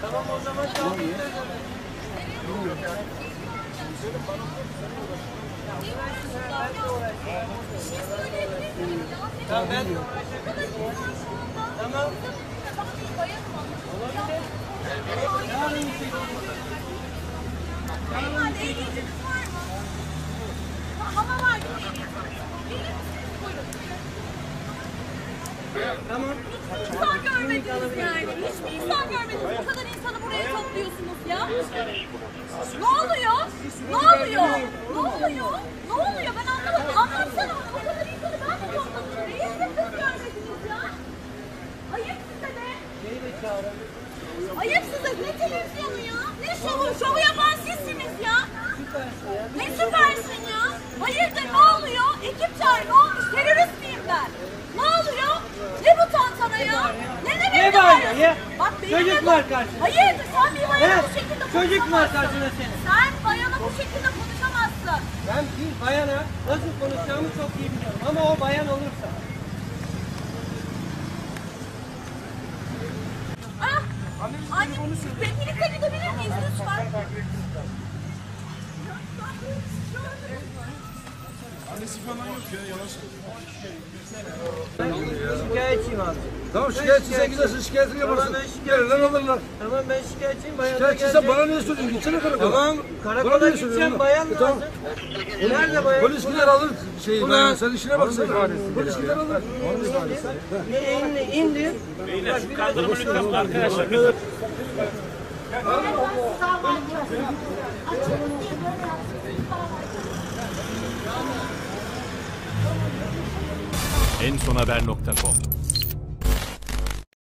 Tamam o zaman tamam. Tamam ben. Tamam. Hava var. Tamam. İnsan görmediniz yani. Hiçbir insan görmediniz. Bu kadar insanı buraya topluyorsunuz ya. Ne oluyor? Ne oluyor? Ne oluyor? Ne oluyor? Ben anlamadım. Anlatsana bana. Bu kadar insanı ben de topladım. Neyi siz görmediniz ya? Ayıp size de. Ayıp size. Ne televizyonu ya? Ne şovu? Şovu yapan sizsiniz ya. Hayırdır ne oluyor? Ekip çağır ne olmuş? Terörist miyim ben? Ne oluyor? Ne bu tantana ya? Ne demek Ne bağırıyorsun? ya? Bak benim Çocuk de- var karşında. Hayırdır sen bir bayana bu şekilde Çocuk var konuşamazsın. karşında senin. Sen bayana bu şekilde konuşamazsın. Ben bir bayana nasıl konuşacağımı çok iyi biliyorum ama o bayan olursa. Ah! Anne, birlikte gidebilir miyiz lütfen? Annesi falan yok ya yalan Ben şikayetçiyim abi. Tamam şikayetçiysen gidersin şikayetini yaparsın. Tamam, ben şikayetçiyim. Gelirler alırlar. Tamam ben şikayetçiyim bayan Şikayetçiysen bana niye söylüyorsun? Gitsene karakola. Tamam karakola gideceğim bayan E, lazım. tamam. Nerede bayan? Polis gider alır şeyi. Ulan. Ben, sen işine baksana. Polis gider alır. Ne indi, indi. Beyler şu kaldırımı lütfen arkadaşlar. ensonhaber.com